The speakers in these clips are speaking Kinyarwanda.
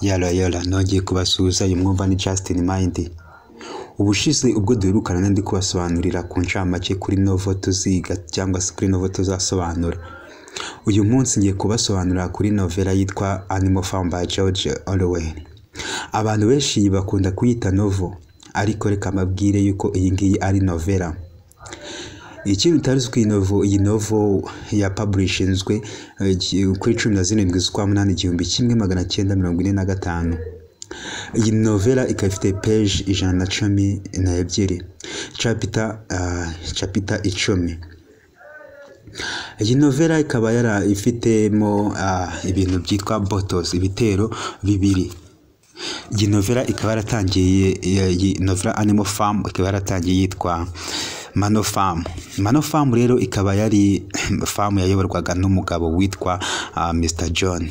yara yara nongeye kubasuhuza uyu mwumva ni Justin Mind. Ubushize ubwo duherukana ndi kubasobanurira ku ncamake kuri novo tuziga cyangwa se kuri novo tuzasobanura. Uyu munsi ngiye kubasobanurira kuri novela yitwa Animal Farm by George Orwell. Abantu benshi bakunda kuyita novo ariko reka mbabwire yuko iyi ngiyi ari novela. Ikindi utazi ko iyi novo novo yapaburishinzwe kuri cumi na zirindwi z'ukwa munani igihumbi kimwe magana cyenda mirongo ine na gatanu. Iyi novela ikaba ifite peji ijana na cumi na ebyiri. Capita capita icumi. Iyi novela ikaba yara ifitemo ibintu byitwa botos ibitero bibiri. Iyi novela ikaba yaratangiye iyi novela animal farm ikaba yaratangiye yitwa mano famu mano famu rero ikaba yari famu yayoborwaga n'umugabo witwa Mr John.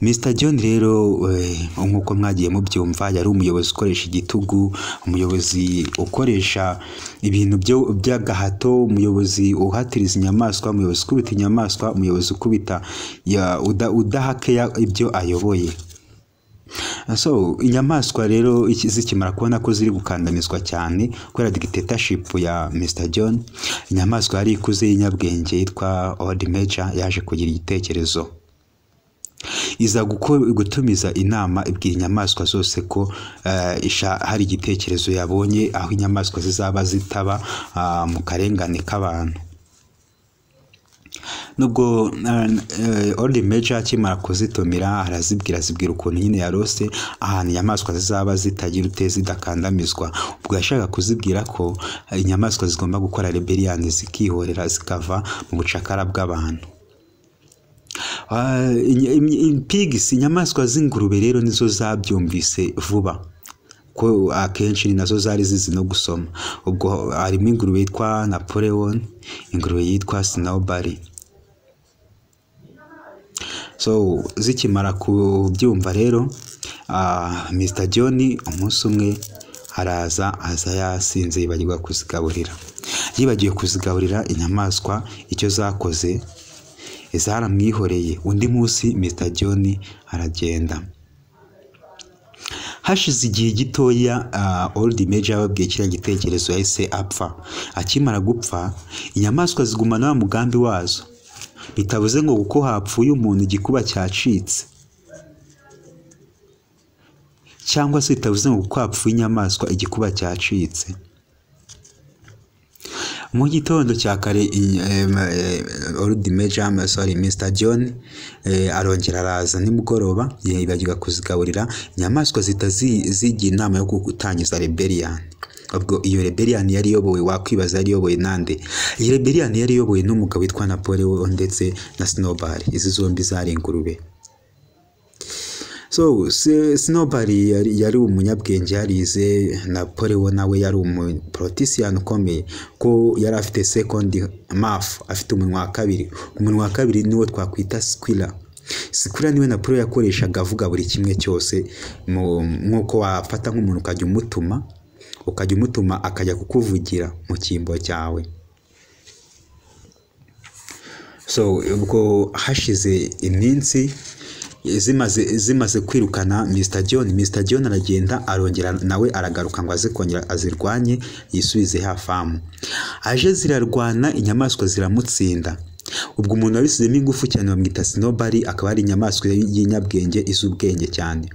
Mr John rero nk'uko mwagiye mubyumva yari umuyobozi ukoresha igitugu umuyobozi ukoresha ibintu by'agahato umuyobozi uhatiriza inyamaswa umuyobozi ukubita inyamaswa umuyobozi ukubita udahakeya ibyo ayoboye. So inyamaswa rero zikimara kubona ko ziri gukandamizwa cyane kubera dictatorship ya Mr John inyamaswa yari ikuze y'inyabwenge yitwa Old Major yaje kugira igitekerezo. Iza gutumiza inama ibwira inyamaswa zose ko hari igitekerezo yabonye aho inyamaswa zizaba zitaba mu karengane k'abantu. Nubwo Old Major akimara kuzitumira arazibwira azibwira ukuntu nyine yarose ahantu inyamaswa zizaba zitagira ute zidakandamizwa. Ubwo yashaka kuzibwira ko inyamaswa zigomba gukora rebellion zikihorera zikava mu bucakara bw'abantu. Pigs inyamaswa z'ingurube rero nizo zabyumvise vuba. Ko akenshi ni na zo zari zizi no gusoma. Ubwo harimo ingurube yitwa Napoleon ingurube yitwa Snowball so zikimara kubyumva rero Mr John umunsi umwe araza aza yasinze yibagirwa kuzigaburira. Yibagiwe kuzigaburira inyamaswa icyo zakoze zaramwihoreye. Undi munsi Mr John aragenda. Hashize igihe gitoya Old Major yababwiye kiriya gitekerezo yahise apfa. Akimara gupfa inyamaswa zigumana wa mugambi wazo. Bitavuze ngo kuko hapfuye umuntu igikuba cyacitse. Cyangwa se bitavuze ngo kuko hapfuye inyamaswa igikuba cyacitse. Mu gitondo cya kare Old Major sorry Mr John arongera araza nimugoroba yibagirwa kuzigaburira. Inyamaswa zita zigira inama yo gutangiza rebellion. Ubwo iyo rebellion yari iyobowe wakwibaza yari iyobowe nande? Iyi rebellion yari iyobowe n'umugabo witwa Napoleon ndetse na Snowball. Izi zombi zari ingurube. So Snowball yari umunyabwenge yarize. Napoleon nawe yari umupolitician ukomeye ko yari afite second math afite umunwa wa kabiri. Umunwa wa kabiri niwo twakwita squira squira ni we Napoleon yakoreshaga avuga buri kimwe cyose nk'uko wafata nk'umuntu ukajya umutuma. Ukajya umutuma akajya kukuvugira mu cyimbo cyawe. So ubwo hashize iminsi zimaze zimaze kwirukana Mr John Mr John aragenda arongera nawe aragaruka ngo aze kongera azirwanye yisubize ya famu. Aje zirarwana inyamaswa ziramutsinda. Ubwo umuntu wabisizemo ingufu cyane bamwita Snowball akaba ari inyamaswa y'inyabwenge izi ubwenge cyane.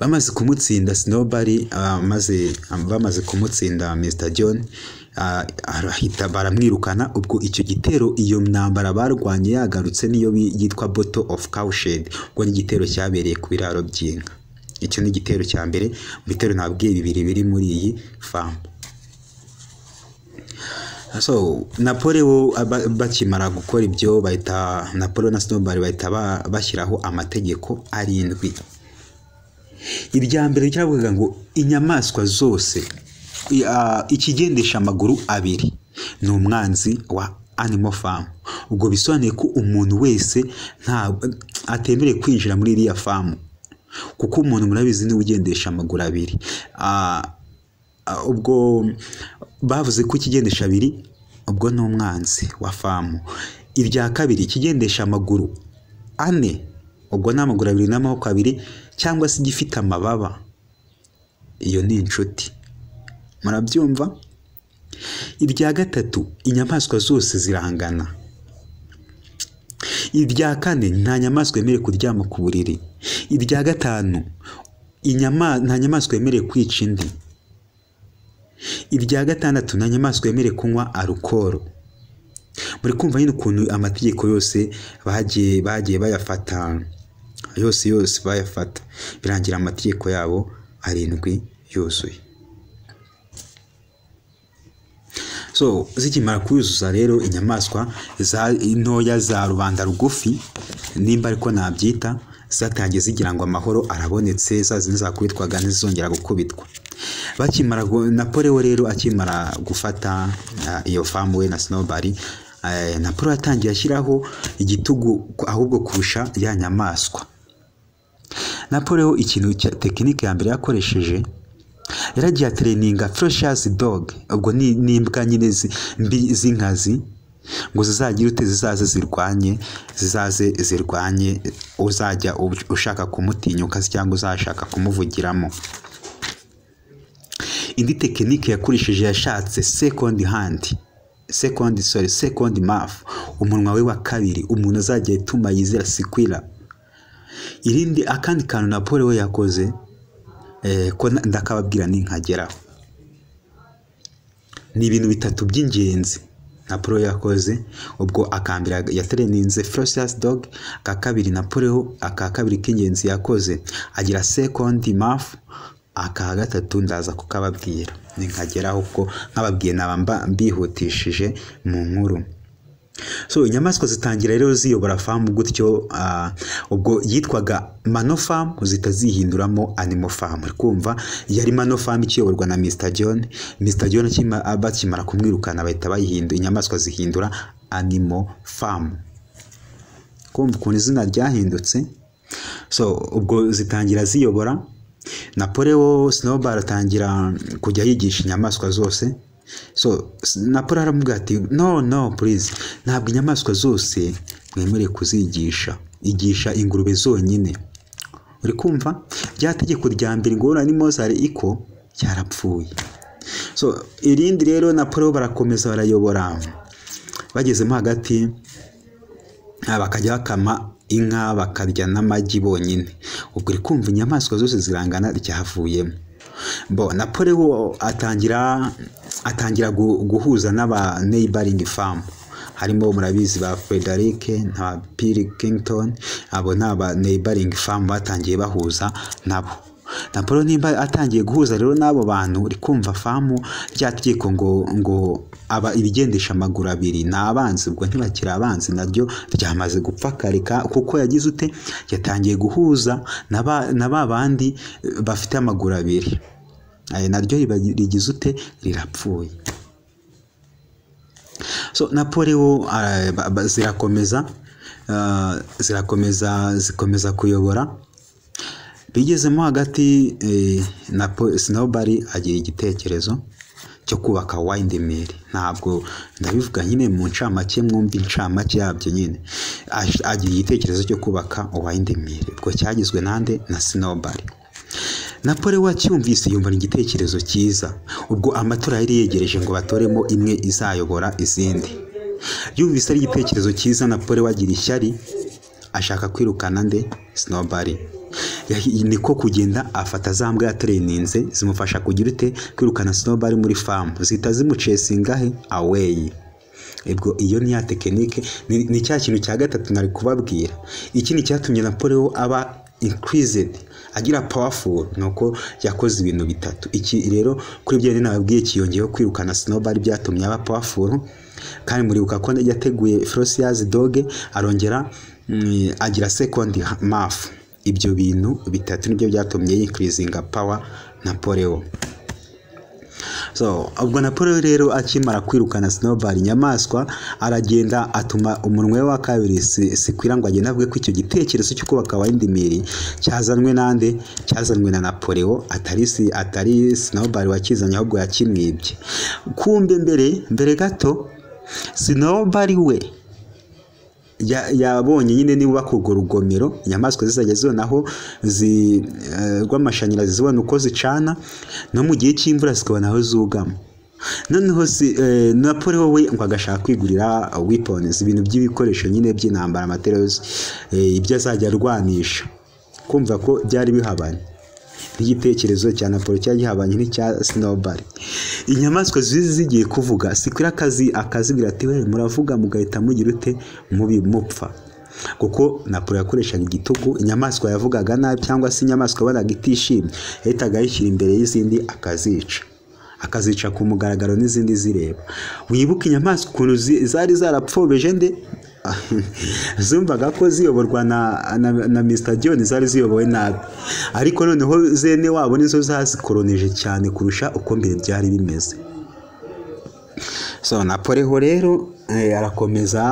Bamaze kumutsinda Snowball maze bamaze kumutsinda Mr John arahita baramwirukana ubwo icyo gitero iyo ntambara barwanye yagarutse niyo yitwa Battle of Cowshed ubwo ni igitero cyabereye ku biraro by'inka. Icyo ni igitero cya mbere mu bitero nabwiye bibiri biri muri iyi famu so Napoleon bakimara gukora ibyo bahita Napoleon na Snowball bahita bashyiraho amategeko arindwi. Irya mbere ryavugaga ngo inyamaswa zose ikigendesha amaguru abiri ni umwanzi wa animal farm. Ubwo bisobanuye ko umuntu wese atemerewe kwinjira muri iriya famu kuko umuntu murabizi ni we ugendesha amaguru abiri. Ubwo bavuze ko ikigendesha abiri ubwo ni umwanzi wa famu irya kabiri ikigendesha amaguru ane ubwo ni amaguru abiri n'amaboko abiri cyangwa se igifite amababa iyo ni inshuti. Murabyumva? Irya gatatu inyamaswa zose zirangana. Irya kane nta nyamaswa yemerewe kuryama ku buriri. Irya gatanu nta nyamaswa yemerewe kwica indi. Irya gatandatu nta nyamaswa yemerewe kunywa arukoro muri kumva nyine ukuntu amategeko yose bagiye bayafata. Yose yose bayafata. Birangira amategeko yabo arindwi yuzuye. So zikimara kuyuzuza rero inyamaswa ntoya za rubanda rugufi nimba ariko nabyita zatangiye zigira ngo amahoro arabonetse za zindi ntizongera gukubitwa. Bakimara napoleo rero akimara gufata iyo famu we na sinobari napoleo yatangiye ashyiraho igitugu ahubwo kurusha ya nyamaswa. Napoleo ikintu tekinike ya mbere yakoresheje yaragiye atereninga feroshazi doge ubwo ni imbwa nyine z'inkazi ngo zizagire ute zizaze zirwanye zizaze zirwanye uzajya ushaka kumutinyuka cyangwa uzashaka kumuvugiramo. Indi tekinike yakoresheje yashatse sekondi handi sekondi sori sekondi mafu umunwa we wa kabiri umuntu azajya ituma yizera sikwira irindi akandi kantu na paul we yakoze ko ndakababwira ninkageraho. Ni ibintu bitatu by'ingenzi na paul yakoze ubwo akambira yatereninze ferosiyasi doge aka kabiri na paul aka kabiri k'ingenzi yakoze. Agira sekondi mafu aka gatatu ndaza kukababwira. Ninkageraho ubwo nkababwiye naba mbihutishije mu nkuru. So inyamaswa zitangira rero ziyobora famu gutyo ubwo yitwaga mano famu zihita zihinduramo animo famu kumva? Yari mano famu ikiyoborwa na Mr John. Mr John bakimara kumwirukana bahita bayihindura inyamaswa zihindura animo famu kumva ukuntu izina ryahindutse? So ubwo zitangira ziyobora napoleo snowball atangira kujya yigisha inyamaswa zose. So napoleo aramubwira ati no no please. Ntabwo inyamaswa zose mwemereye kuzigisha. Igisha ingurube zonyine. Uri kumva? Rya tegeko rya mbere ngo ni mozari iko cyarapfuye so irindi rero napoleo barakomeza barayobora. Bagezemo hagati bakajya bakama inka bakarya n'amagi bonyine. Ubwo uri kumva inyamaswa zose zirangana ryavuyemo. Bo napoleo atangira atangira guhuza n'aba neighboring farm. Harimo murabizi ba Frederick na Bill Kington abo ni aba neighboring farm batangiye bahuza nabo. Napolo nimba atangiye guhuza rero n'abo bantu uri kumva famu rya tegeko ngo ngo aba ibigendesha amaguru abiri ni abanzi ubwo ntibakiri abanzi naryo ryamaze gupfa kareka kuko yagize ute? Yatangiye guhuza na ba bandi bafite amaguru abiri. Naryo rigize ute? Rirapfuye. So napoleo zirakomeza zirakomeza zikomeza kuyobora. Bigezemo hagati na sinobari agira igitekerezo cyo kubaka wayindimiri ntabwo ndabivuga nyine mu ncamake mwumva incamake yabyo nyine. Agira igitekerezo cyo kubaka wayindimiri ubwo cyagizwe nande na sinobari napole wacyumvise yumva ni igitekerezo cyiza. Ubwo amatora yari yegereje ngo batoremo imwe izayobora izindi. Yumvise ari igitekerezo cyiza napole wagira ishyari ashaka kwirukana nde? Sinobari niko kugenda afata za mbwa yatereninze zimufasha kugira ute kwirukana sinobari muri famu zihita zimucesingahe aweyi ubwo iyo ni ya tekinike ni cya kintu cya gatatu nari kubabwira. Ikindi cyatumye napoleo aba increased. Agira powerful nuko yakoze ibintu bitatu. Iki rero kuri byo nababwiye kiyongeyeho kwirukana sinobari byatumye aba powerful kandi muribuka ko yateguye Ferocious Dog arongera agira second mafu ibyo bintu bitatu ni byo byatumye yinkirizinga power Napoleo so ubwo Napoleo rero akimara kwirukana Snowball inyamaswa aragenda atuma umunwa we wa kabiri sikwira ngo agende avuge ko icyo gitekerezo cyo kubaka wayindimiri cyazanwe nande cyazanwe na Napoleo atari atari Snowball wakizanye ahubwo yakimwibye. Kumbe mbere mbere gato Snowball we yabonye nyine nibubaka urwo rugomero inyamaswa zizajya zibonaho zi- eh, rw'amashanyarazi zibona uko zicana no mu gihe cy'imvura zikabona aho zugama. Noneho eh, Napoleon we ngo agashaka kwigurira weapons ibintu by'ibikoresho nyine by'intambara materials eh, ibyo azajya arwanisha. Kumva ko byari bihabanye. N'igitekerezo cya Napoleon cyari gihabanye n'icya Snowball. Inyamaswa zizi zigiye kuvuga sikwira akazi akazibwira ati we muravuga mugahita mugira ute? Mubi mupfa. Kuko Napoleon yakoreshaga igitugu inyamaswa yavugaga nabi cyangwa se inyamaswa yabonaga itishimye yahitaga ayishyira imbere y'izindi akazica. Akazica ku mugaragaro n'izindi zireba. Wibuke inyamaswa ukuntu zari zarapfobeje nde? zumvaga ko ziyoborwa na, na, na Mr John zari ziyobowe nabi. Ariko noneho zene wabo nizo zazikoronije cyane kurusha uko mbere byari bimeze. So Napoleon rero eh, arakomeza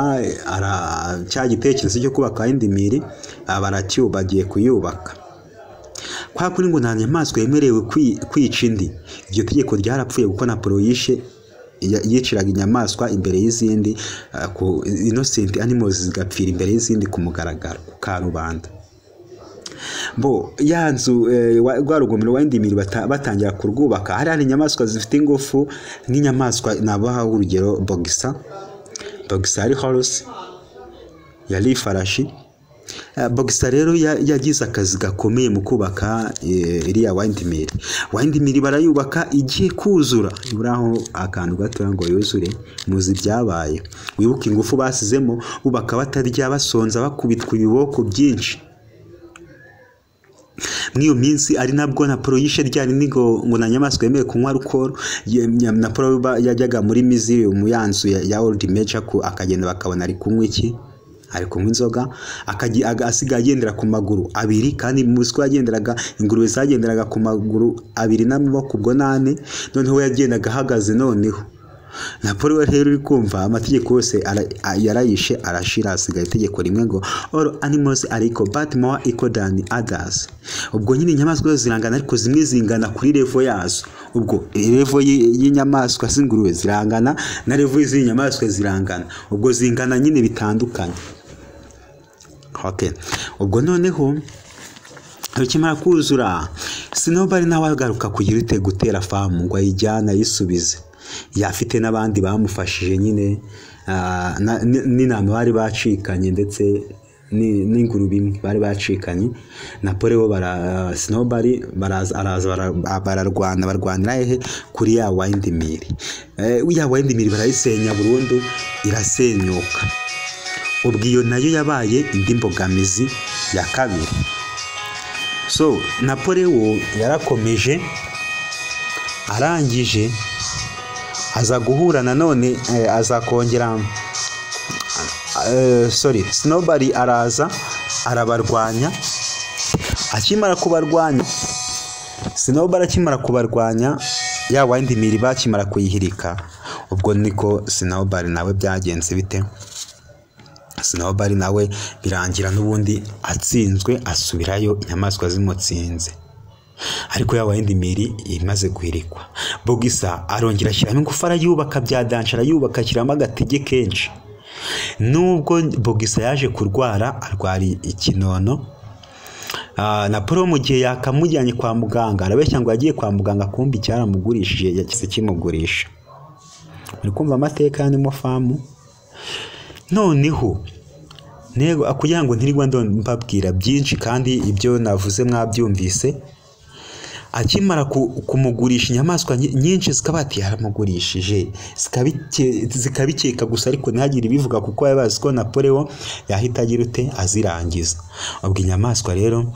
ara cya gitekerezo cyo kubaka indi miri baracyuba bagiye kuyubaka. Kwa kuri ngo nta nyamaswa yemerewe kwi- kwica indi. Iryo tegeko ryarapfuye kuko Napoleon yishe yiciraga inyamaswa imbere y'izindi uh, innocent animals zigapfira imbere y'izindi ku mugaragaro ku karubanda. Bo ya nzu eh, wa- rwa rugomero wa indimiri bata- batangira kurwubaka hari hari inyamaswa zifite ingufu nk'inyamaswa nabaha urugero bogisa bogisa yari horse yari ifarashi. Eh, Boxer rero ya- yagize akazi gakomeye mu kubaka eh, iriya windmill. Windmill barayubaka igiye kuzura. Iburaho akantu gatoya ngo yuzure muzi ibyabaye. Wibuke ingufu basizemo bubaka batarya basonza bakubitwa ibiboko byinshi. Muri iyo minsi ari nabwo Napolo yishe ryari ngo na nyamaswa yemeye kunywa nya- Napolo ba- yajyaga muri Museum ya nzu ya, Major ku akagenda bakabona ari kunywa iki? Ari kunywa inzoga asigaye agendera ku maguru abiri kandi mu siko yagenderaga ingurube zagenderaga ku maguru abiri n'amaboko ubwo nane noneho yagendaga ahagaze noneho. Napoli we rero uri kumva amategeko yose yarayishe arashira hasigaye itegeko rimwe ngo all animals are equal but more equal than others. Ubwo nyine inyamaswa zose zirangana ariko zimwe zingana kuri levo yazo. Ubwo levo y- y'inyamaswa z'ingurube zirangana na levo y'izindi nyamaswa zirangana. Ubwo zingana nyine bitandukanye. Ubwo noneho bikimara kuzura sinobari nawe agaruka kugira ute gutera famu ngo ayijyane ayisubize. Yafite n'abandi bamufashije nyine ah, na- n'inama bari bacikanye ndetse ni- n'ingurube imwe bari bacikanye. Napole bo bara sinobari baraza araza bara- bararwana barwanira hehe kuri ya wayindimiri eh, ya wayindimiri barayisenya burundu irasenyuka. Ubwo iyo na yo yabaye indi mbogamizi ya kabiri. So napoleon yarakomeje arangije aza guhura nanone eh, aza kongera eh, sorry snowball araza arabarwanya. Akimara kubarwanya snowball akimara kubarwanya ya windi miri bakimara kuyihirika. Ubwo niko snowball nawe byagenze bite? Sinabari nawe birangira n'ubundi atsinzwe asubirayo inyamaswa zimutsinze. Ariko yaba yindi miri imaze guhirikwa. Bogisa arongera ashyiramo ingufu arayubaka bya dansha arayubaka ashyiramo agatege kenshi. Nubwo bogisa yaje kurwara arwara ikinono Ah, na Paul mu gihe yakamujyanye kwa muganga arabeshya ngo yagiye kwa muganga kumbi cyaramugurishije yakise kimugurisha. Uri kumva amateka y'animo famu noneho ntego kugira ngo ntirirwa mbabwira byinshi kandi ibyo navuze mwabyumvise. Akimara ku- kumugurisha inyamaswa nyi- nyinshi zikaba ati yaramugurishije. Zikabike- zikabikeka gusa ariko ntihagire ibivuga kuko baba bazi ko napoleon yahita agira ute? Azirangiza. Ubwo inyamaswa rero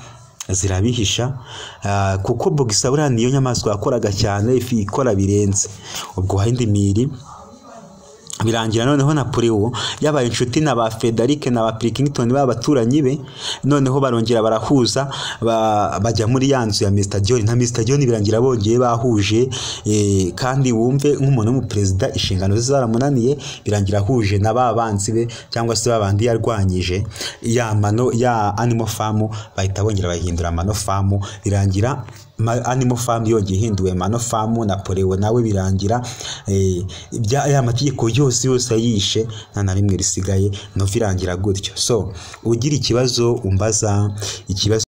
zirabihisha ah, kuko bogisa buriya niyo nyamaswa yakoraga cyane ifi ikora birenze. Ubwo wahindi miri birangira. Noneho Napoleon yabaye inshuti na ba Frederick na ba Pilkington b'abaturanyi be. Noneho barongera barahuza ba- bajya muri ya nzu ya Mr John. Na Mr John birangira bongeye bahuje eh, kandi wumve nk'umuntu w'umuperezida inshingano ze zaramunaniye birangira ahuje na ba banzi be cyangwa se babandi yarwanyije. Ya mano ya animal farm bahita bongera bahindura mano farm birangira Animal Farm yongeye ihinduwe Mano Farm Napoleon nawe birangira eh, ya mategeko yose yose yose yishe nta na rimwe risigaye nova irangira gutyo. So ugira ikibazo umbaza ikibazo